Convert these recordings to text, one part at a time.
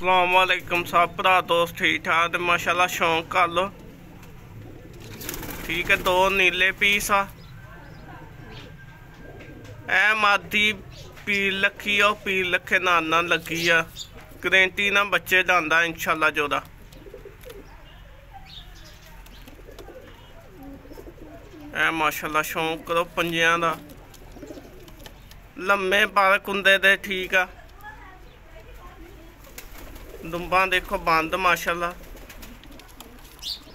ਅਸਲਾਮ ਵਾਲੇਕਮ ਸਭ ਭਰਾ, ਦੋਸਤ ਠੀਕ ਠਾਕ ਤੇ ਮਾਸ਼ਾਅੱਲਾ ਸ਼ੌਂਕ ਕਰ ਲੋ ਠੀਕ ਹੈ, ਦੋ ਨੀਲੇ ਪੀਸ ਆ। ਐ ਮਾਦੀ ਪੀ ਲੱਖੀ ਉਹ ਪੀ ਲੱਖੇ ਨਾਲ ਨਾਲ ਲੱਗੀ ਆ। ਗਰੰਟੀ ਨਾਲ ਬੱਚੇ ਦੰਦਾ ਇਨਸ਼ਾਅੱਲਾ ਜੋਦਾ ਐ ਮਾਸ਼ਾਅੱਲਾ ਸ਼ੌਂਕ ਕਰੋ ਪੰਜਿਆਂ ਦਾ। ਲੰਮੇ ਬਾਲ ਕੁੰਦੇ ਦੇ ਠੀਕ ਆ। ਦੁੰਬਾਂ ਦੇਖੋ, ਬੰਦ, ਮਾਸ਼ਾਅੱਲਾ।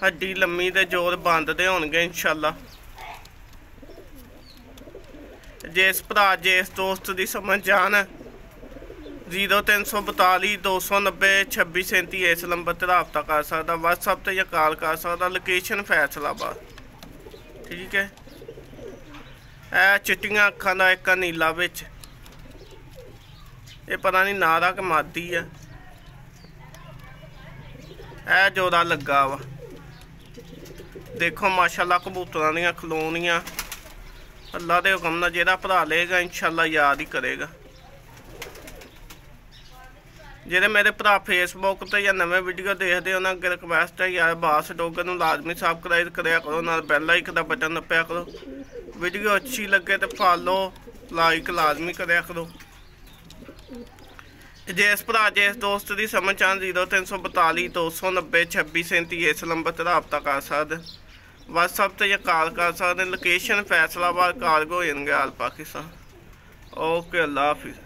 ਹੱਡੀ ਲੰਮੀ ਤੇ ਜੋਰ ਬੰਦ ਦੇ ਹੋਣਗੇ, ਇਨਸ਼ਾਅੱਲਾ। ਜਿਸ ਭਰਾ ਜਿਸ ਦੋਸਤ ਦੀ ਸਮਝ ਜਾਣ 0342 290 2637 ਇਸ ਨੰਬਰ ਤੇ ਰਾਬਤਾ ਕਰ ਸਕਦਾ, WhatsApp ਤੇ ਜਾਂ ਕਾਲ ਕਰ ਸਕਦਾ ਲੋਕੇਸ਼ਨ ਫੈਸਲਾਬਾਦ। ਠੀਕ ਹੈ? ਇਹ ਚਿੱਟੀਆਂ ਅੱਖਾਂ ਦਾ ਇੱਕ ਨੀਲਾ ਵਿੱਚ। ਇਹ ਪਤਾ ਨਹੀਂ ਨਾਰਾ ਕਿ ਮਾਦੀ ਆ। ਇਹ ਜੋੜਾ ਲੱਗਾ ਵਾ। ਦੇਖੋ, ਮਾਸ਼ਾਅੱਲਾ ਕਬੂਤਰਾਂ ਦੀਆਂ ਖਲੋਣੀਆਂ ਅੱਲਾ ਦੇ ਹੁਕਮ ਨਾਲ ਜਿਹੜਾ ਭਰਾ ਲਏਗਾ, ਇਨਸ਼ਾਅੱਲਾ ਯਾਦ ਹੀ ਕਰੇਗਾ। ਜਿਹੜੇ ਮੇਰੇ ਭਰਾ ਫੇਸਬੁੱਕ ਤੇ ਜਾਂ ਨਵੇਂ ਵੀਡੀਓ ਦੇਖਦੇ, ਉਹਨਾਂ ਅੱਗੇ ਰਿਕਵੈਸਟ ਹੈ, ਯਾਰ ਬਾਸ ਡੋਗਰ ਨੂੰ ਲਾਜ਼ਮੀ ਸਬਸਕ੍ਰਾਈਬ ਕਰਿਆ ਕਰੋ, ਨਾਲ ਬੈਲ ਆਈਕਨ ਦਾ ਬਟਨ ਨੱਪਿਆ ਕਰੋ। ਵੀਡੀਓ ਅੱਛੀ ਲੱਗੇ ਤੇ ਫਾਲੋ ਲਾਈਕ ਲਾਜ਼ਮੀ ਕਰਿਆ ਕਰੋ। ਜਿਸ ਭਰਾ, ਜਿਸ ਦੋਸਤ ਦੀ ਸਮਝ ਆਨ 0342 290 2637 ਇਸ ਨੰਬਰ ਤੇ ਰਾਬਤਾ ਕਰ ਸਕਦੇ WhatsApp ਤੇ ਜਾਂ ਕਾਲ ਕਰ ਸਕਦੇ ਲੋਕੇਸ਼ਨ ਫੈਸਲਾਬਾਦ ਕਾਰਗੋ ਇਨਗਾਲ ਪਾਕਿਸਤਾਨ। ਓਕੇ ਅੱਲਾ ਹਾਫਿਜ਼।